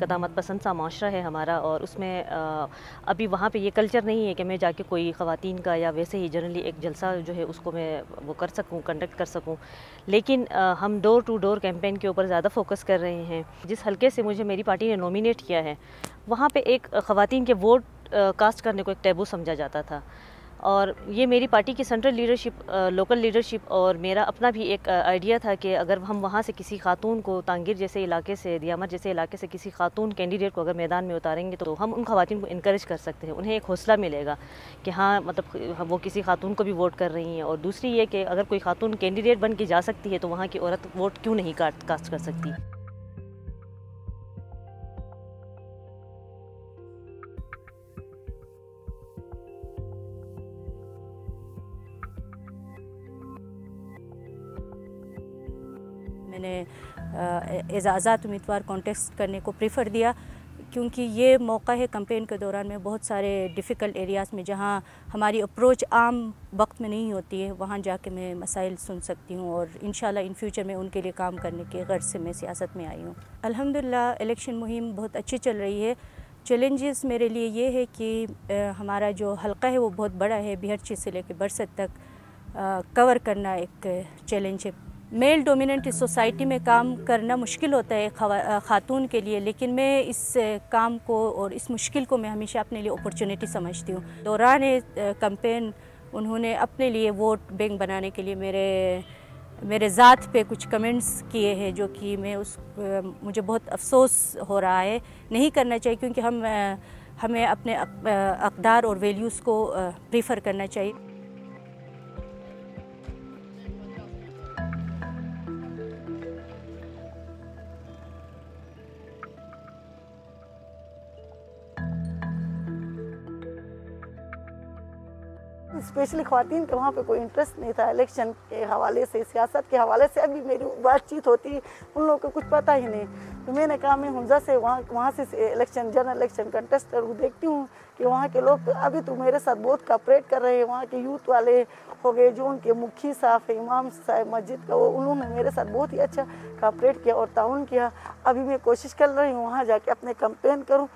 قدامت پسند سا معاشرہ ہے ہمارا اور اس میں ابھی وہاں پہ یہ کلچر نہیں ہے کہ میں جا کے کوئی خواتین کا یا ویسے ہی جنرلی ایک جلسہ جو ہے اس کو میں وہ کر سکوں کنڈکٹ کر سکوں۔ لیکن ہم ڈور ٹو ڈور کیمپین کے اوپر زیادہ فوکس کر رہے ہیں۔ جس حلقے سے مجھے میری پارٹی نے نومینیٹ کیا ہے، وہاں پہ ایک خواتین کے ووٹ کاسٹ کرنے کو ایک ٹیبو سمجھا جاتا تھا۔ اور یہ میری پارٹی کی سینٹرل لیڈرشپ لوکل لیڈرشپ، اور میرا اپنا بھی ایک آئیڈیا تھا کہ اگر ہم وہاں سے کسی خاتون کو تانگیر جیسے علاقے سے، دیامت جیسے علاقے سے کسی خاتون کینڈیڈیٹ کو اگر میدان میں اتاریں گے تو ہم ان خواتین کو انکریج کر سکتے ہیں، انہیں ایک حوصلہ ملے گا کہ ہاں مطلب وہ کسی خاتون کو بھی ووٹ کر رہی ہیں۔ اور دوسری یہ کہ اگر کوئی خاتون کینڈیڈیٹ بن کے جا سکتی ہے تو وہاں کی عورت ووٹ کیوں نہیں کاسٹ کر سکتی؟ میں نے اعزازات امیدوار کانٹیکسٹ کرنے کو پریفر دیا، کیونکہ یہ موقع ہے کمپین کے دوران میں بہت سارے ڈیفیکلٹ ایریاز میں، جہاں ہماری اپروچ عام وقت میں نہیں ہوتی ہے، وہاں جا کے میں مسائل سن سکتی ہوں اور انشاءاللہ ان فیوچر میں ان کے لیے کام کرنے کے غرض سے میں سیاست میں آئی ہوں۔ الحمدللہ الیکشن مہم بہت اچھی چل رہی ہے۔ چیلنجز میرے لیے یہ ہے کہ ہمارا جو حلقہ ہے وہ بہت بڑا ہے بہرچی سے لے کے برست تک کور کرنا ایک چیلنج ہے۔ میل ڈومیننٹ سوسائٹی میں کام کرنا مشکل ہوتا ہے خاتون کے لیے، لیکن میں اس کام کو اور اس مشکل کو میں ہمیشہ اپنے لیے اپرچونیٹی سمجھتی ہوں۔ دوران کمپین انہوں نے اپنے لیے ووٹ بینک بنانے کے لیے میرے میرے ذات پہ کچھ کمنٹس کیے ہیں جو کہ میں اس مجھے بہت افسوس ہو رہا ہے۔ نہیں کرنا چاہیے کیونکہ ہم ہمیں اپنے اقدار اور ویلیوز کو پریفر کرنا چاہیے۔ اسپیشلی خواتین کے وہاں پہ کوئی انٹرسٹ نہیں تھا الیکشن کے حوالے سے، سیاست کے حوالے سے ابھی میری بات چیت ہوتی، ان لوگوں کو کچھ پتہ ہی نہیں۔ تو میں نے کہا، میں ہنزا سے وہاں وہاں سے الیکشن جنرل الیکشن کنٹیسٹ کروں، دیکھتی ہوں کہ وہاں کے لوگ ابھی تو میرے ساتھ بہت کاپریٹ کر رہے ہیں۔ وہاں کے یوتھ والے ہو گئے، جو ان کے مکھی صاحب امام صاحب، مسجد کا، وہ انہوں نے میرے ساتھ بہت ہی اچھا کاپریٹ کیا اور تعاون کیا۔ ابھی میں کوشش کر رہی ہوں وہاں جا کے اپنے کمپین کروں۔